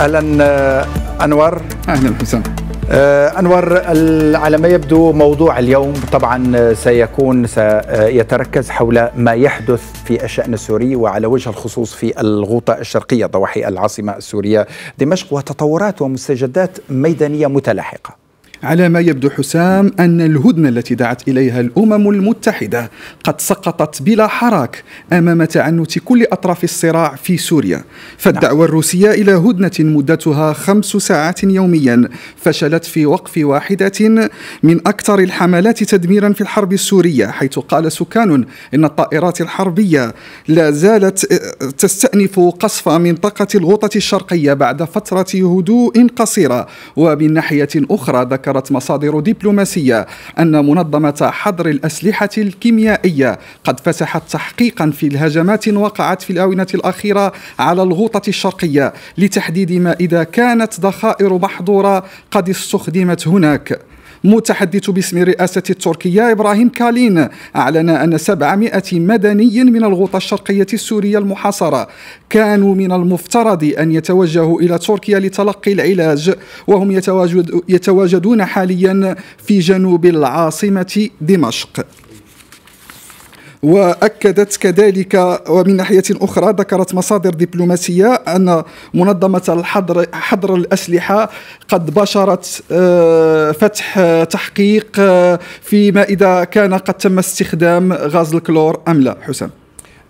أهلا آه، أنور. أهلا حسام آه، أنور على ما يبدو موضوع اليوم طبعا سيكون سيتركز حول ما يحدث في الشأن السوري وعلى وجه الخصوص في الغوطة الشرقية ضواحي العاصمة السورية دمشق وتطورات ومستجدات ميدانية متلاحقة. على ما يبدو حسام أن الهدنة التي دعت إليها الأمم المتحدة قد سقطت بلا حراك أمام تعنت كل أطراف الصراع في سوريا. فالدعوة الروسية إلى هدنة مدتها خمس ساعات يوميا فشلت في وقف واحدة من أكثر الحملات تدميرا في الحرب السورية حيث قال سكان إن الطائرات الحربية لا زالت تستأنف قصف منطقة الغوطة الشرقية بعد فترة هدوء قصيرة. ومن ناحية أخرى ذكر ذكرت مصادر دبلوماسية أن منظمة حظر الأسلحة الكيميائية قد فتحت تحقيقا في الهجمات وقعت في الآونة الأخيرة على الغوطة الشرقية لتحديد ما إذا كانت ذخائر محظورة قد استخدمت هناك. متحدث باسم الرئاسة التركية إبراهيم كالين أعلن أن 700 مدني من الغوطة الشرقية السورية المحاصرة كانوا من المفترض أن يتوجهوا إلى تركيا لتلقي العلاج وهم يتواجد يتواجدون حاليا في جنوب العاصمة دمشق. وأكدت كذلك ومن ناحية أخرى ذكرت مصادر دبلوماسية أن منظمة الحظر حظر الأسلحة قد بشرت آه، فتح تحقيق آه، فيما إذا كان قد تم استخدام غاز الكلور أم لا. حسام.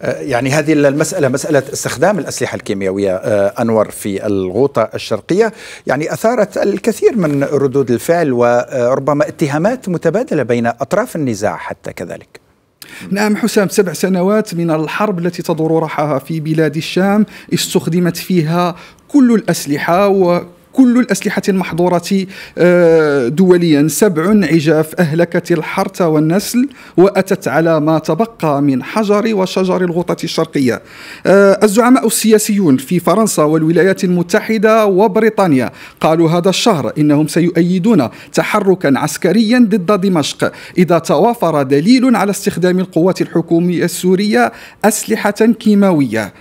آه، يعني هذه المسألة مسألة استخدام الأسلحة الكيميائية أنور في الغوطة الشرقية. يعني أثارت الكثير من ردود الفعل وربما اتهامات متبادلة بين أطراف النزاع حتى كذلك. نعم حسام سبع سنوات من الحرب التي تدور رحاها في بلاد الشام استخدمت فيها كل الأسلحة و كل الأسلحة المحظورة آه، دوليا. سبع عجاف أهلكت الحرث والنسل وأتت على ما تبقى من حجر وشجر الغوطة الشرقية. آه، الزعماء السياسيون في فرنسا والولايات المتحدة وبريطانيا قالوا هذا الشهر إنهم سيؤيدون تحركا عسكريا ضد دمشق إذا توافر دليل على استخدام القوات الحكومية السورية أسلحة كيماوية.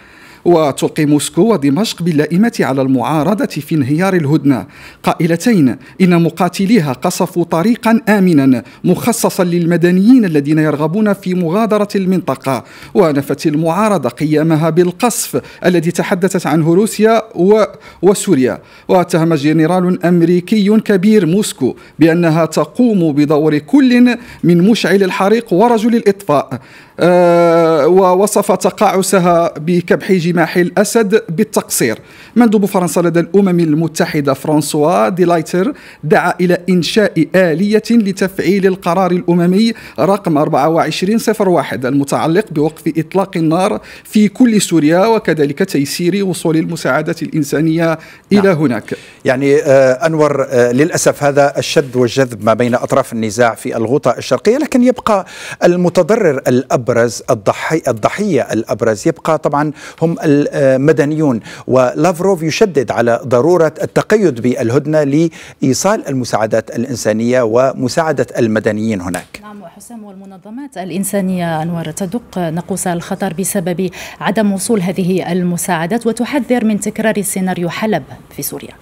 وتلقي موسكو ودمشق باللائمة على المعارضة في انهيار الهدنة. قائلتين إن مقاتليها قصفوا طريقا آمنا مخصصا للمدنيين الذين يرغبون في مغادرة المنطقة. ونفت المعارضة قيامها بالقصف الذي تحدثت عنه روسيا و... وسوريا. واتهم جنرال أمريكي كبير موسكو بأنها تقوم بدور كل من مشعل الحريق ورجل الإطفاء. ووصف تقاعسها بكبح جماح الأسد بالتقصير مندوب فرنسا لدى الأمم المتحدة فرانسوا ديلايتر دعا إلى إنشاء آلية لتفعيل القرار الأممي رقم 2401 المتعلق بوقف إطلاق النار في كل سوريا وكذلك تيسير وصول المساعدة الإنسانية إلى نعم. هناك يعني آه أنور آه للأسف هذا الشد والجذب ما بين أطراف النزاع في الغوطة الشرقية لكن يبقى المتضرر الأب الابرز الضحي الضحية الابرز يبقى طبعا هم المدنيون ولافروف يشدد على ضرورة التقيد بالهدنة لإيصال المساعدات الإنسانية ومساعدة المدنيين هناك. نعم وحسام والمنظمات الإنسانية أنور تدق ناقوس الخطر بسبب عدم وصول هذه المساعدات وتحذر من تكرار سيناريو حلب في سوريا.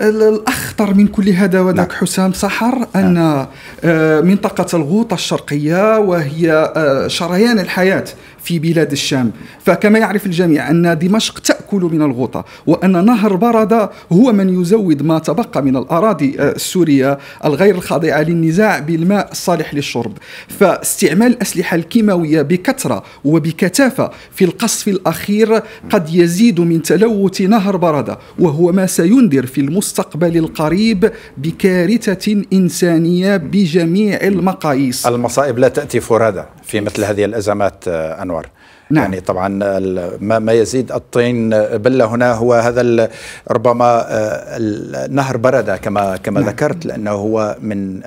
الأخطر من كل هذا وذاك نعم. حسام سحر أن نعم. منطقة الغوطة الشرقية وهي آه، شريان الحياة في بلاد الشام. فكما يعرف الجميع أن دمشق تأكل من الغوطة وأن نهر بردة هو من يزود ما تبقى من الأراضي آه، السورية الغير الخاضعة للنزاع بالماء الصالح للشرب. فاستعمال الأسلحة الكيماوية بكثرة وبكثافة في القصف الأخير قد يزيد من تلوث نهر بردة وهو ما سينذر في المستقبل القريب بكارثة إنسانية بجميع المقاييس. المصائب لا تأتي فرادى في مثل هذه الأزمات آه، أنور نعم. يعني طبعا ما يزيد الطين بله هنا هو هذا ربما آه، نهر برده كما كما نعم. ذكرت لأنه هو من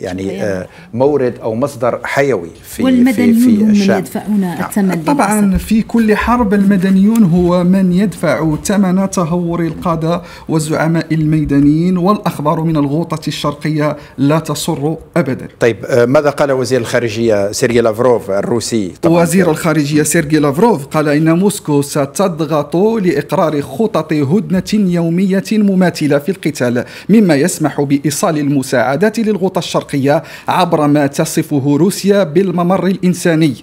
يعني آه، مورد أو مصدر حيوي في والمدنيون في, في هم الشام. من يدفعون نعم. الثمن طبعا في كل حرب المدنيون هو من يدفع ثمن تهور القاده والزعماء الميدانيين والأخبار من الغوطة الشرقية لا تسر ابدا طيب آه، ماذا قال وزير الخارجية سيرجي لافروف الروسي طبعا وزير الخارجية سيرجي لافروف قال إن موسكو ستضغط لإقرار خطط هدنة يومية مماثلة في القتال مما يسمح بإيصال المساعدات للغوطة الشرقية عبر ما تصفه روسيا بالممر الإنساني.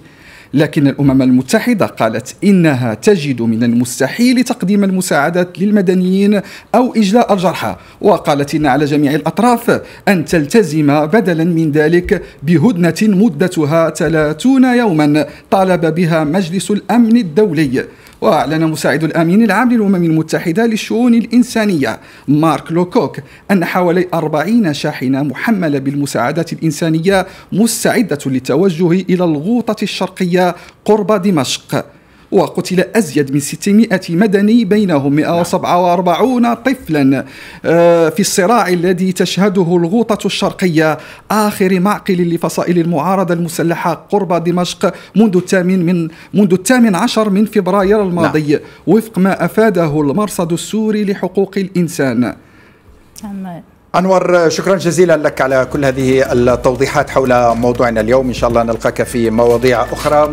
لكن الأمم المتحدة قالت إنها تجد من المستحيل تقديم المساعدات للمدنيين أو إجلاء الجرحى وقالت إن على جميع الأطراف أن تلتزم بدلا من ذلك بهدنة مدتها 30 يوما طالب بها مجلس الأمن الدولي. وأعلن مساعد الأمين العام للأمم المتحدة للشؤون الإنسانية مارك لوكوك أن حوالي أربعين شاحنة محملة بالمساعدات الإنسانية مستعدة للتوجه إلى الغوطة الشرقية قرب دمشق. وقتل أزيد من 600 مدني بينهم 147 طفلا آه، في الصراع الذي تشهده الغوطة الشرقية آخر معقل لفصائل المعارضة المسلحة قرب دمشق منذ الثامن من منذ الثامن عشر من فبراير الماضي نعم. وفق ما أفاده المرصد السوري لحقوق الإنسان نعم. أنور شكرا جزيلا لك على كل هذه التوضيحات حول موضوعنا اليوم إن شاء الله نلقاك في مواضيع أخرى